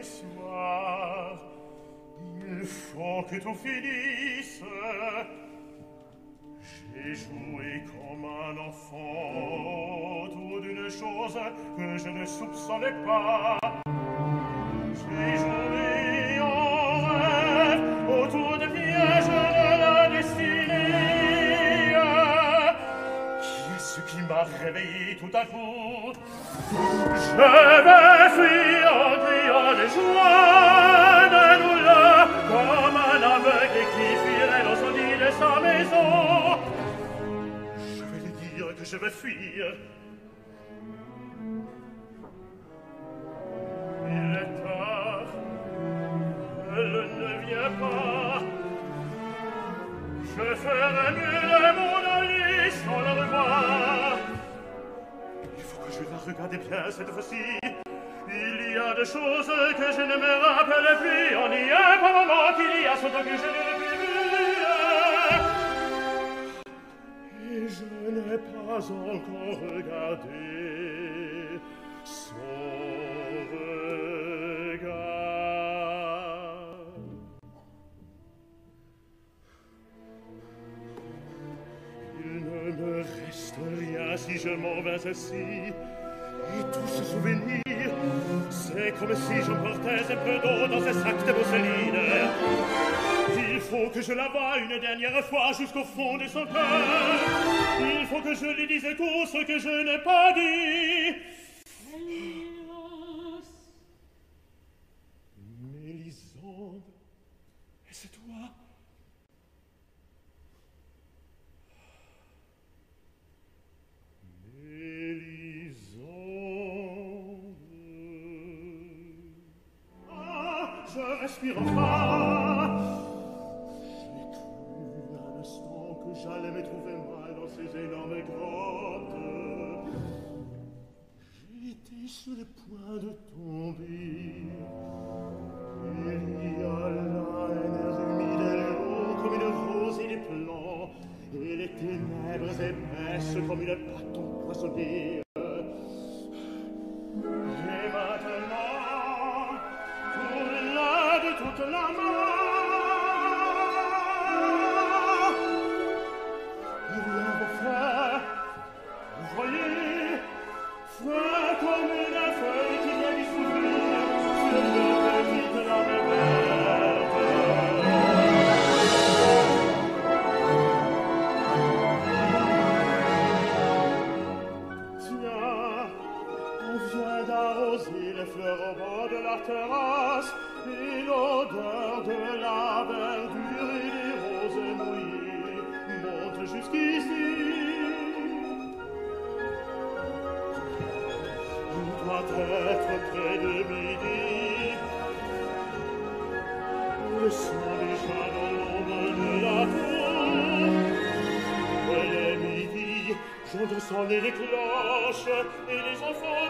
et soir il faut que tout finisse j'ai joué comme un enfant autour d'une chose que je ne soupçonnais pas j'ai joué en rêve autour pièges de la destinée qui qui m'a réveillé tout à coup je vais que je vais fuir. Il est tard, elle ne vient pas. Je ferai mieux de m'en aller sans la revoir. Il faut que je la regarde bien cette fois-ci. Il y a des choses que je ne me rappelle plus. On y est pas moment qu'il y a ce que je ne pas encore regardé son regard. Il ne me reste rien si je m'en vais ainsi, et tout ce souvenir C'est comme si j'emportais un peu d'eau dans un sac de mousseline. Il faut que je la voie une dernière fois jusqu'au fond de son cœur. Il faut que je lui dise tout ce que je n'ai pas dit. Mélisande, est-ce toi? Mélisande. Ah, je respire enfin. J'allais me trouver mal dans ces énormes grottes. J'étais sur le point de tomber. Il y a là un air humide et long comme une rose et des plans, et les ténèbres épaisses comme une pâte empoisonnée. Et maintenant, tout là de toute la mort, vient d'arroser les fleurs au bord de la terrasse et l'odeur de la verdure et des roses mouillées monte jusqu'ici. Il doit être près de midi. Le sang déjà dans l'ombre de la tour. Elle est midi, j'entends sonner les cloches et les enfants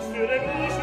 sur les